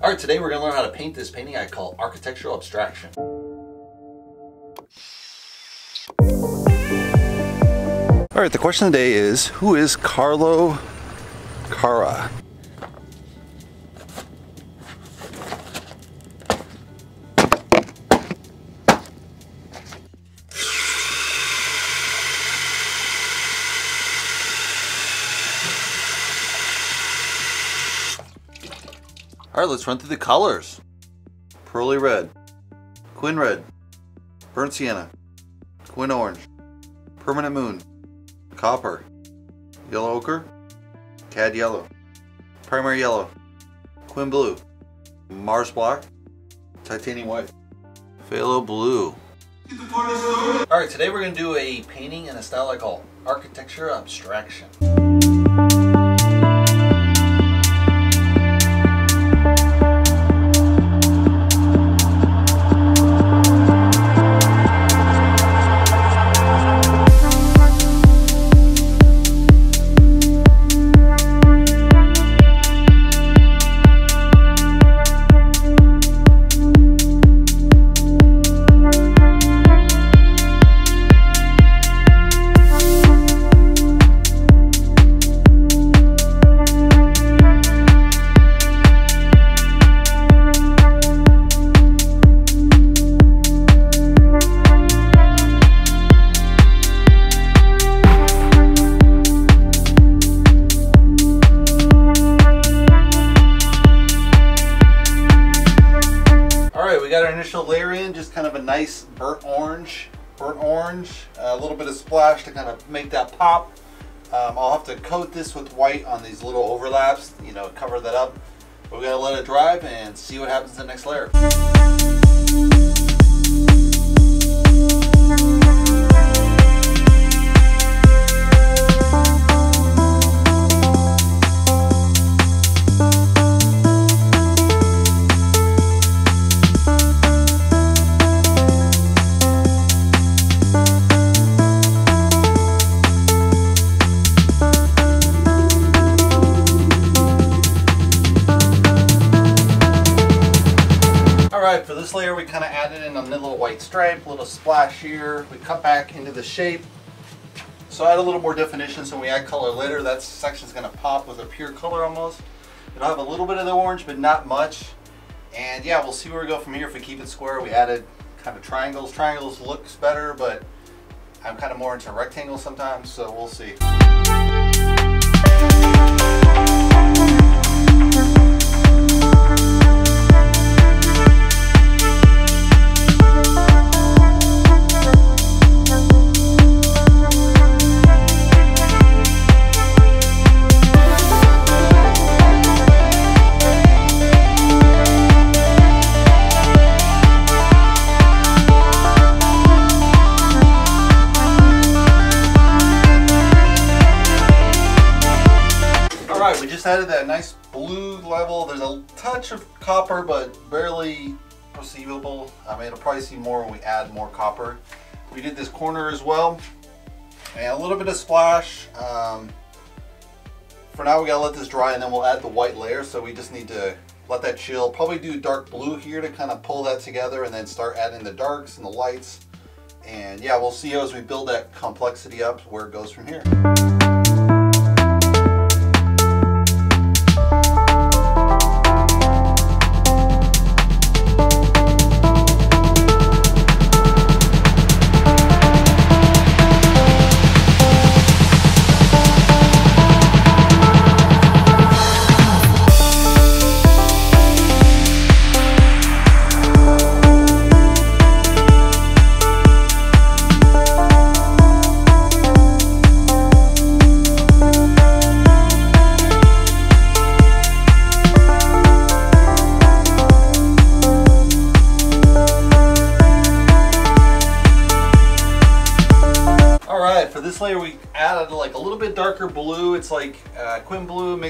All right, today we're gonna learn how to paint this painting I call architectural abstraction. All right, the question of the day is, who is Carlo Carrà? All right, let's run through the colors. Perylene red, quin red, burnt sienna, quin orange, permanent moon, copper, yellow ochre, cad yellow, primary yellow, quin blue, Mars black, titanium white, phthalo blue. All right, today we're gonna do a painting in a style I call architecture abstraction. Nice burnt orange, burnt orange, a little bit of splash to kind of make that pop. Um, I'll have to coat this with white on these little overlaps, you know, cover that up. But we gotta let it dry and see what happens in the next layer. Here. We cut back into the shape. So I add a little more definition so we add color later, that section's gonna pop with a pure color almost. It'll have a little bit of the orange, but not much. And yeah, we'll see where we go from here. If we keep it square, we added kind of triangles. Triangles looks better, but I'm kind of more into rectangles sometimes, so we'll see. Just added that nice blue level. There's a touch of copper, but barely perceivable. I mean, it'll probably see more when we add more copper. We did this corner as well, and a little bit of splash. Um, for now, we gotta let this dry, and then we'll add the white layer. So we just need to let that chill. Probably do dark blue here to kind of pull that together, and then start adding the darks and the lights. And yeah, we'll see as we build that complexity up where it goes from here.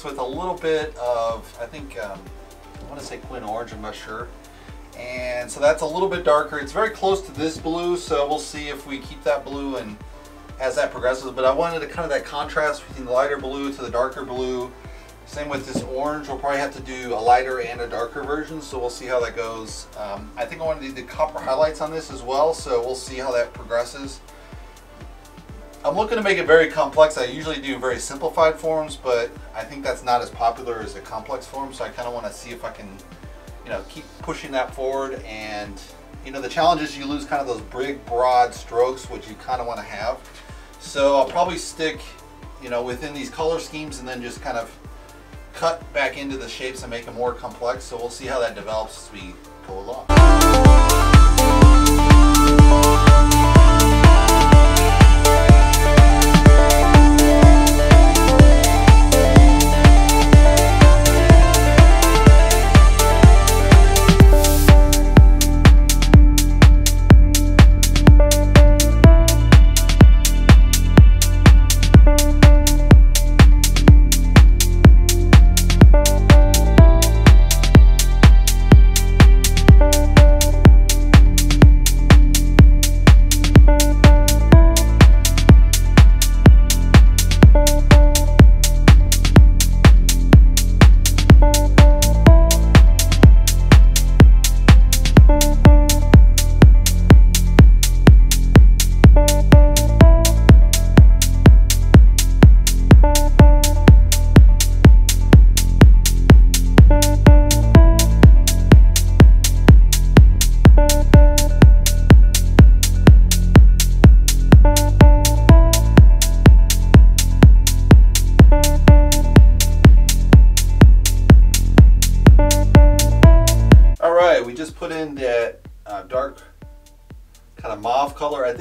Mixed with a little bit of, I think, um, I want to say quin orange, I'm not sure. And so that's a little bit darker. It's very close to this blue, so we'll see if we keep that blue and as that progresses. But I wanted to kind of that contrast between the lighter blue to the darker blue Same with this orange. We'll probably have to do a lighter and a darker version, so we'll see how that goes. Um, I think I want to do the copper highlights on this as well, so we'll see how that progresses. I'm looking to make it very complex. I usually do very simplified forms, but I think that's not as popular as a complex form, so I kind of want to see if I can, you know, keep pushing that forward. And, you know, the challenge is you lose kind of those big, broad strokes, which you kind of want to have. So I'll probably stick, you know, within these color schemes and then just kind of cut back into the shapes and make them more complex. So we'll see how that develops as we go along.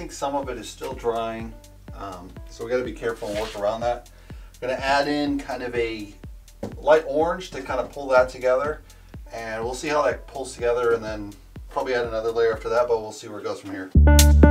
Think some of it is still drying. Um, so we got to be careful and work around that. I'm to add in kind of a light orange to kind of pull that together. And we'll see how that pulls together and then probably add another layer after that, but we'll see where it goes from here.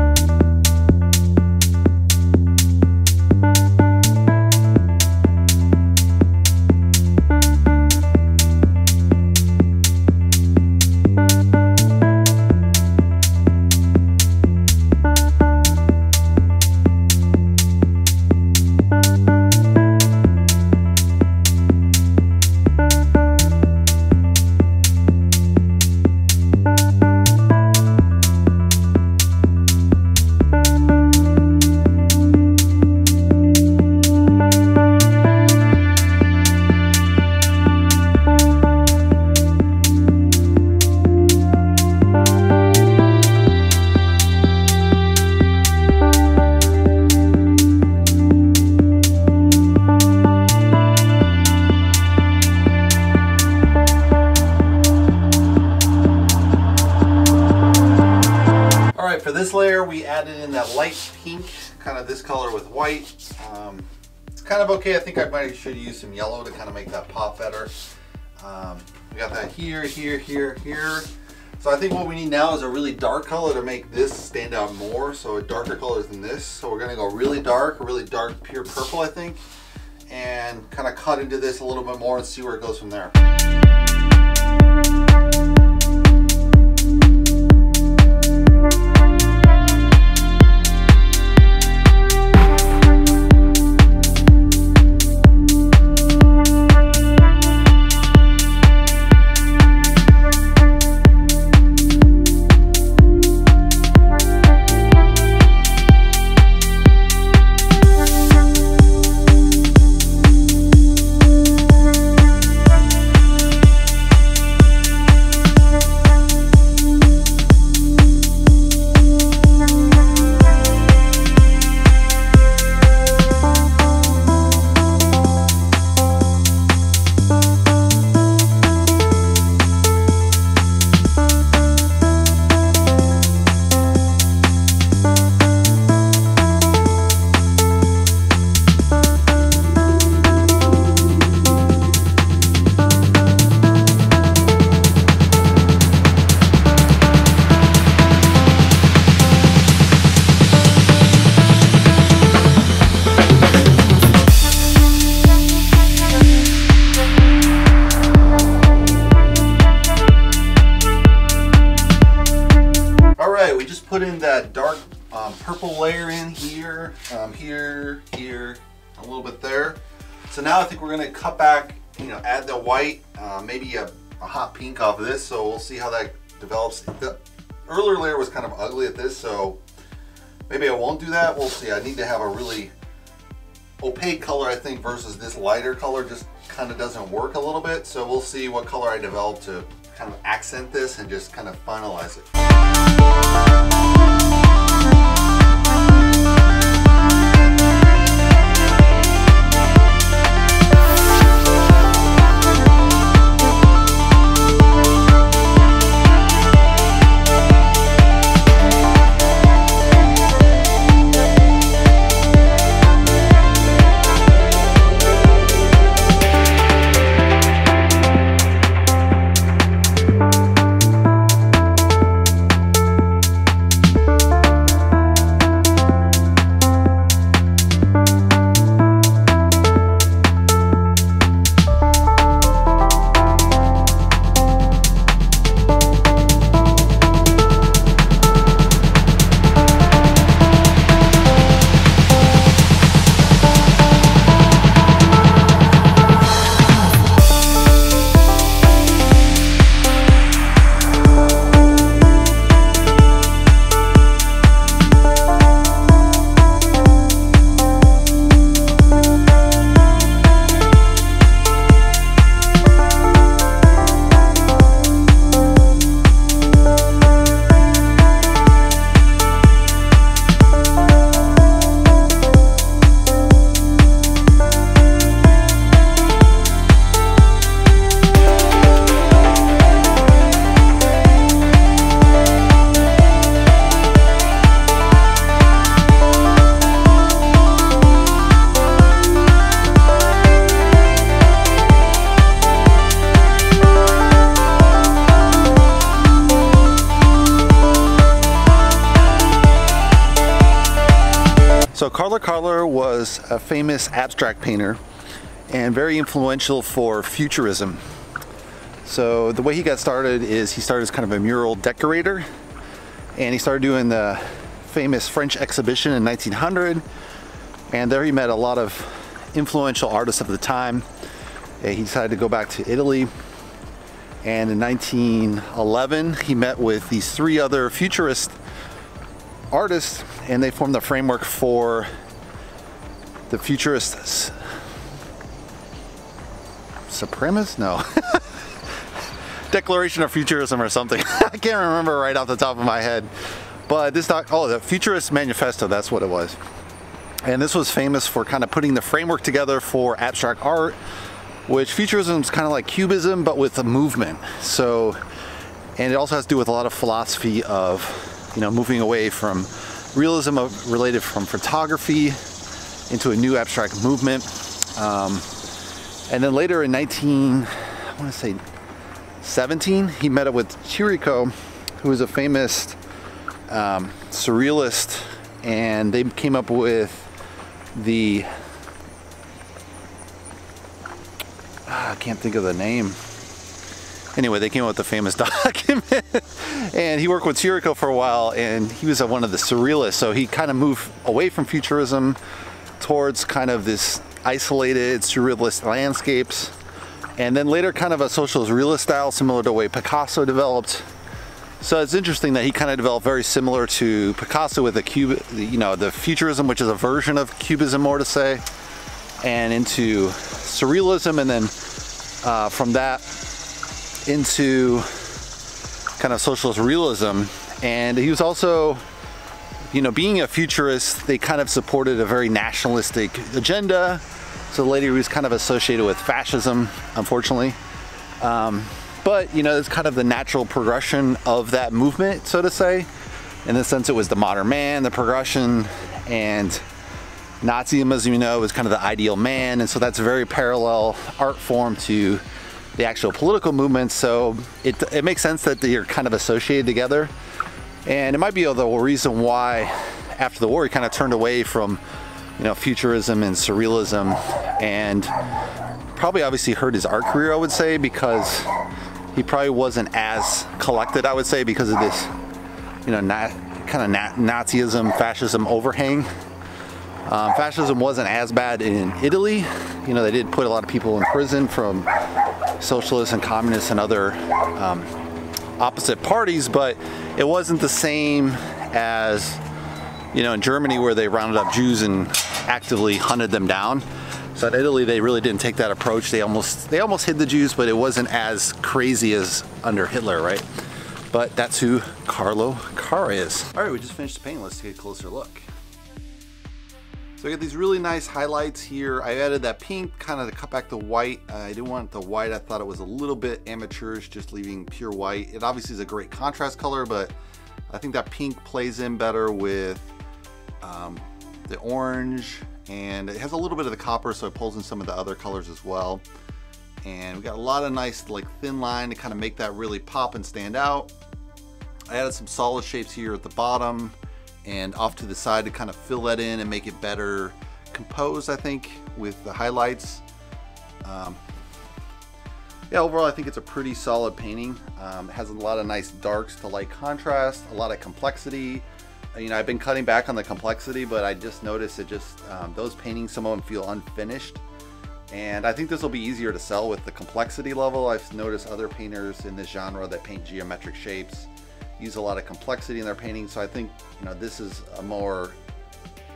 This layer, we added in that light pink, kind of this color with white. Um, it's kind of okay. I think I might should use some yellow to kind of make that pop better. Um, we got that here, here, here, here. So I think what we need now is a really dark color to make this stand out more. So a darker color than this. So we're gonna go really dark, really dark pure purple, I think. And kind of cut into this a little bit more and see where it goes from there. Here, a little bit there. So now I think we're gonna cut back you know, add the white, uh, maybe a, a, hot pink off of this. So we'll see how that develops. The earlier layer was kind of ugly at this, so maybe I won't do that. We'll see. I need to have a really opaque color, I think, versus this lighter color just kind of doesn't work a little bit. So we'll see what color I develop to kind of accent this and just kind of finalize it. So Carlo Carrà was a famous abstract painter and very influential for futurism. So the way he got started is he started as kind of a mural decorator and he started doing the famous French exhibition in 1900 and there he met a lot of influential artists of the time. He decided to go back to Italy and in 1911 he met with these three other futurist artists and they formed the framework for the futurists. Supremacist no. Declaration of futurism or something. I can't remember right off the top of my head. But this doc oh the futurist manifesto that's what it was. And this was famous for kind of putting the framework together for abstract art which futurism is kind of like cubism but with a movement. So and it also has to do with a lot of philosophy of you know, moving away from realism related from photography into a new abstract movement. Um, and then later in 19, I want to say 17, he met up with Chirico, who was a famous um, surrealist, and they came up with the ah, I can't think of the name anyway, they came up with the famous document. and he worked with Chirico for a while, and he was one of the surrealists. So he kind of moved away from futurism towards kind of this isolated surrealist landscapes. And then later kind of a socialist realist style, similar to the way Picasso developed. So it's interesting that he kind of developed very similar to Picasso with the cube, you know, the futurism, which is a version of cubism, more to say, and into surrealism, and then uh, from that into kind of socialist realism. And he was also, you know, being a futurist, they kind of supported a very nationalistic agenda. So later he was kind of associated with fascism, unfortunately. Um, but, you know, it's kind of the natural progression of that movement, so to say. In the sense it was the modern man, the progression, and Nazism, as you know, was kind of the ideal man. And so that's a very parallel art form to the actual political movements. So it, it makes sense that they're kind of associated together. And it might be the reason why after the war he kind of turned away from you know futurism and surrealism and probably obviously hurt his art career I would say because he probably wasn't as collected I would say because of this you know not kind of Nazism fascism overhang Um, fascism wasn't as bad in Italy. You know, they did put a lot of people in prison from socialists and communists and other um, opposite parties, but it wasn't the same as, you know, in Germany where they rounded up Jews and actively hunted them down. So in Italy, they really didn't take that approach. They almost they almost hid the Jews, but it wasn't as crazy as under Hitler, right? But that's who Carlo Carra is. All right, we just finished the painting. Let's take a closer look. So I got these really nice highlights here. I added that pink kind of to cut back the white. Uh, I didn't want the white. I thought it was a little bit amateurish, just leaving pure white. It obviously is a great contrast color, but I think that pink plays in better with um, the orange and it has a little bit of the copper so it pulls in some of the other colors as well and we got a lot of nice like thin line to kind of make that really pop and stand out I added some solid shapes here at the bottom and off to the side to kind of fill that in and make it better composed I think with the highlights um, yeah overall I think it's a pretty solid painting um, it has a lot of nice darks to light contrast a lot of complexity you know, I've been cutting back on the complexity, but I just noticed it just, um, those paintings, some of them feel unfinished. And I think this will be easier to sell with the complexity level. I've noticed other painters in this genre that paint geometric shapes use a lot of complexity in their painting. So I think, you know, this is a more,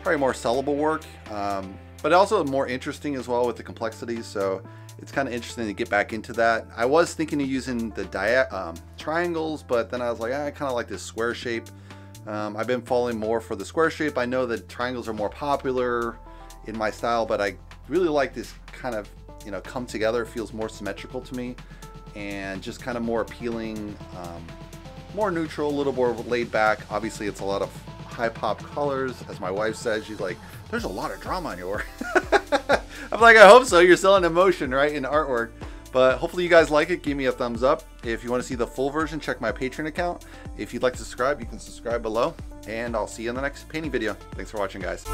probably more sellable work, um, but also more interesting as well with the complexity. So it's kind of interesting to get back into that. I was thinking of using the dia um, triangles, but then I was like, ah, I kind of like this square shape. Um, I've been falling more for the square shape. I know that triangles are more popular in my style, but I really like this kind of, you know, come together. It feels more symmetrical to me and just kind of more appealing, um, more neutral, a little more laid back. Obviously, it's a lot of high pop colors. As my wife says, she's like, there's a lot of drama in your. I'm like, I hope so. You're selling emotion, right, in artwork. But hopefully you guys like it. Give me a thumbs up. If you want to see the full version, check my Patreon account. If you'd like to subscribe, you can subscribe below. And I'll see you in the next painting video. Thanks for watching, guys.